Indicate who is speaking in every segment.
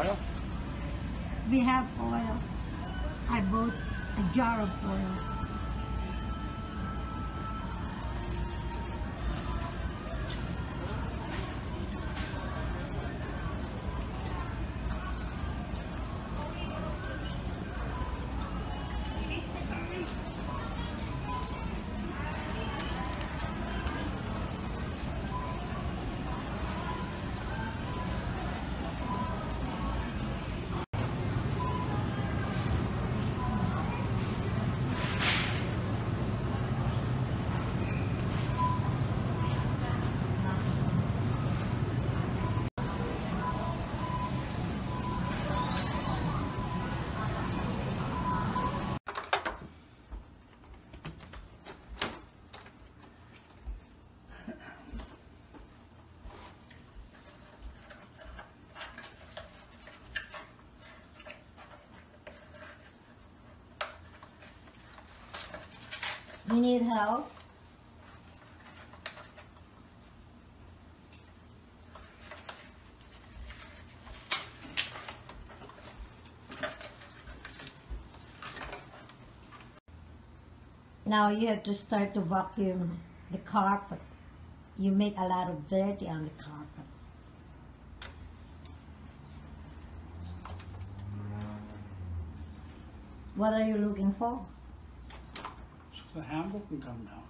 Speaker 1: oil?
Speaker 2: We have oil. I bought a jar of oil. You need help? Now you have to start to vacuum the carpet. You make a lot of dirty on the carpet. What are you looking for?
Speaker 1: So the handle can come down.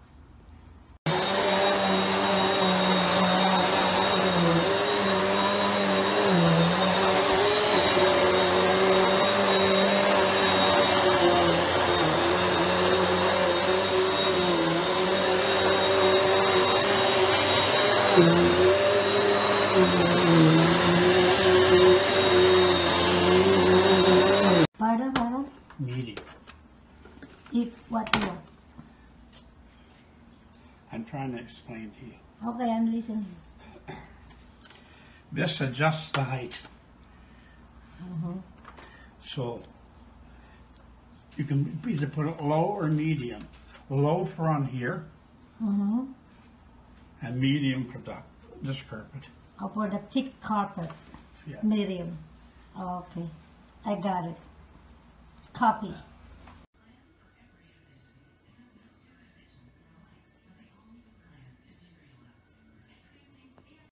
Speaker 2: Pardon, pardon?
Speaker 1: Medium.
Speaker 2: If what you want.
Speaker 1: I'm trying to explain to you.
Speaker 2: Okay, I'm listening.
Speaker 1: This adjusts the height.
Speaker 2: Mm-hmm.
Speaker 1: So you can either put it low or medium. Low for on here
Speaker 2: Mm-hmm.
Speaker 1: and medium for the, this carpet.
Speaker 2: Or for the thick carpet,
Speaker 1: Yeah.
Speaker 2: medium. Okay, I got it. Copy.